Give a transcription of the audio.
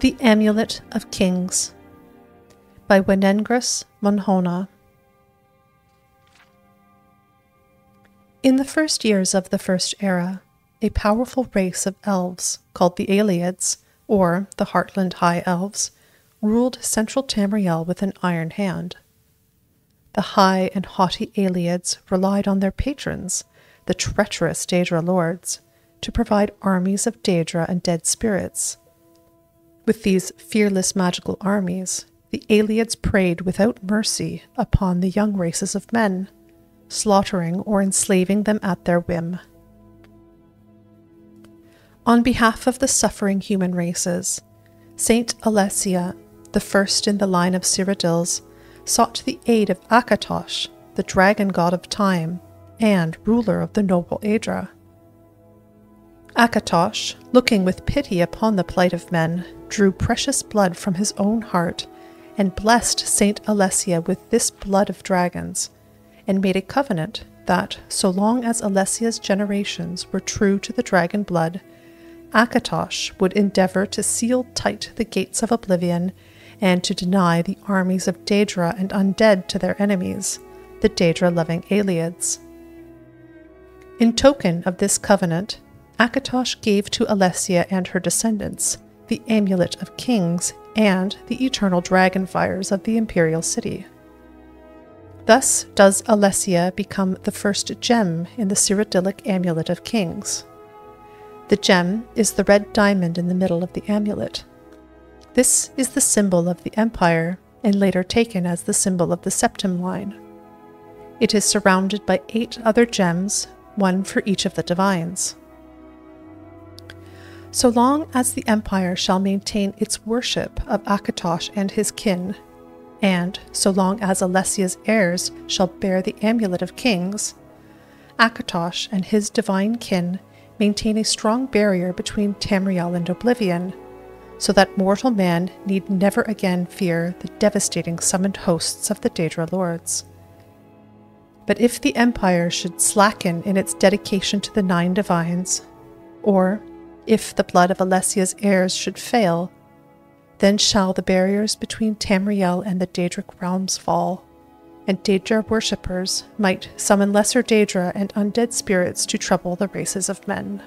The Amulet of Kings by Wenengrus Monhona. In the first years of the First Era, a powerful race of elves called the Ayleids, or the Heartland High Elves, ruled central Tamriel with an iron hand. The high and haughty Ayleids relied on their patrons, the treacherous Daedra lords, to provide armies of Daedra and dead spirits. With these fearless magical armies, the Ayleids preyed without mercy upon the young races of men, slaughtering or enslaving them at their whim. On behalf of the suffering human races, Saint Alessia, the first in the line of Cyrodiils, sought the aid of Akatosh, the dragon god of time and ruler of the noble Aedra. Akatosh, looking with pity upon the plight of men, drew precious blood from his own heart and blessed Saint Alessia with this blood of dragons, and made a covenant that, so long as Alessia's generations were true to the dragon blood, Akatosh would endeavor to seal tight the gates of oblivion and to deny the armies of Daedra and undead to their enemies, the Daedra loving Ayleids. In token of this covenant, Akatosh gave to Alessia and her descendants the Amulet of Kings and the eternal dragon fires of the imperial city. Thus does Alessia become the first gem in the Cyrodiilic Amulet of Kings. The gem is the red diamond in the middle of the amulet. This is the symbol of the empire and later taken as the symbol of the septim line. It is surrounded by eight other gems, one for each of the divines. So long as the empire shall maintain its worship of Akatosh and his kin, and so long as Alessia's heirs shall bear the amulet of kings, Akatosh and his divine kin maintain a strong barrier between Tamriel and oblivion, so that mortal man need never again fear the devastating summoned hosts of the Daedra lords. But if the Empire should slacken in its dedication to the Nine Divines, or if the blood of Alessia's heirs should fail, then shall the barriers between Tamriel and the Daedric realms fall, and Daedra worshippers might summon lesser Daedra and undead spirits to trouble the races of men.